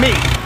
me.